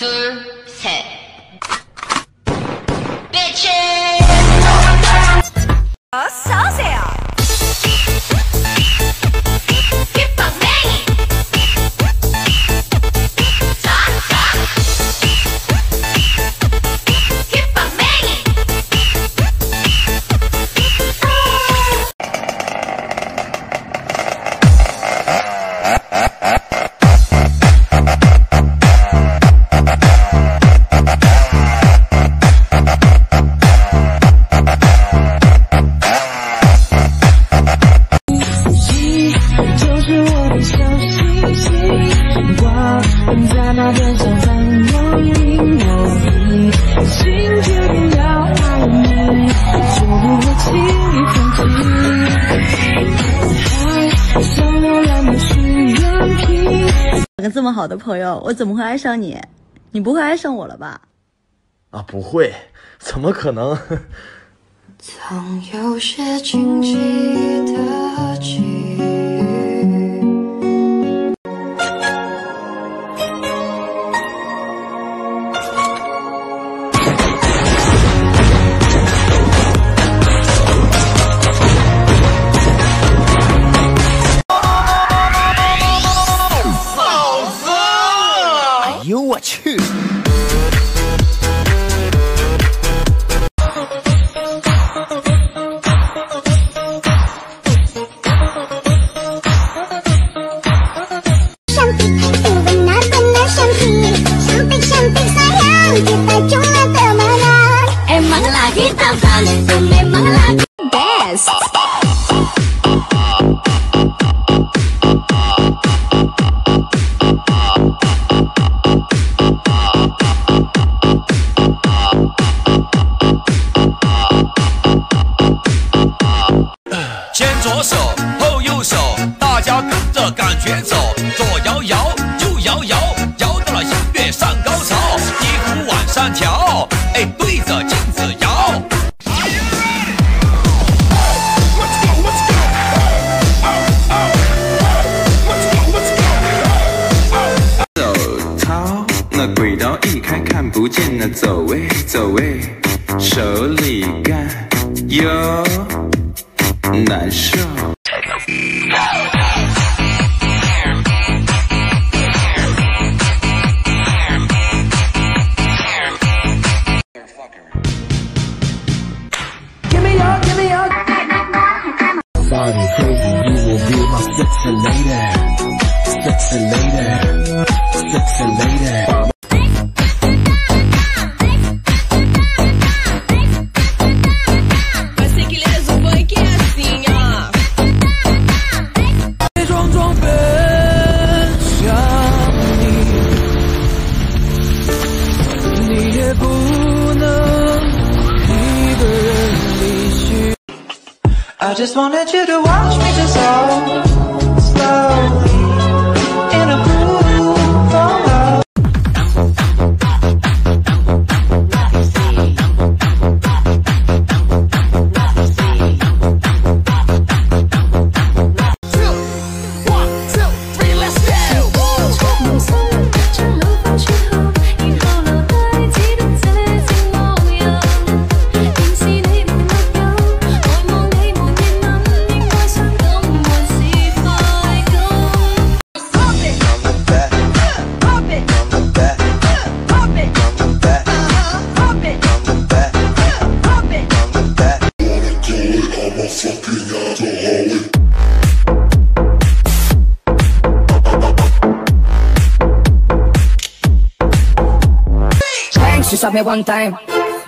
嗯。个这么好的朋友，我怎么会爱上你？你不会爱上我了吧？啊，不会，怎么可能？总有些惊奇 Música 不见，那走位走位，手里干哟难受。Body crazy, you will be my sexy lady, sexy lady, sexy lady. Just wanted you to watch me just Bang, she shot me one time.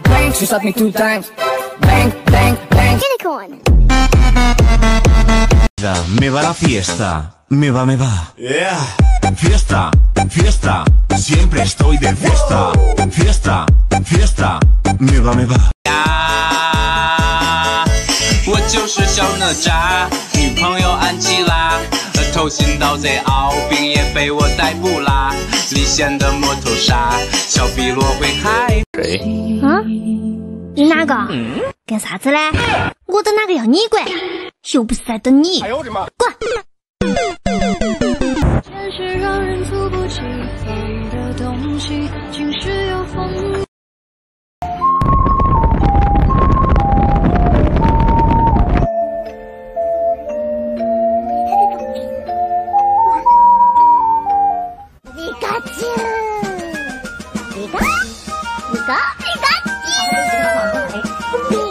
Bang, she shot me two times. Bang, bang, bang. Unicorn。 Me va la fiesta, me va, me va. Fiesta, fiesta, siempre estoy de fiesta. Fiesta, fiesta, me va, me va. 我就是小哪吒，女朋友安琪拉， 偷心盗贼敖丙也被我逮捕啦。离线的摩托沙，小碧罗会害。啊？你哪个？干啥子嘞？我等哪个要你管？又不是在等你。哎呦我的妈！滚！真是让人猝不及防的东气，晴时有风。we got you.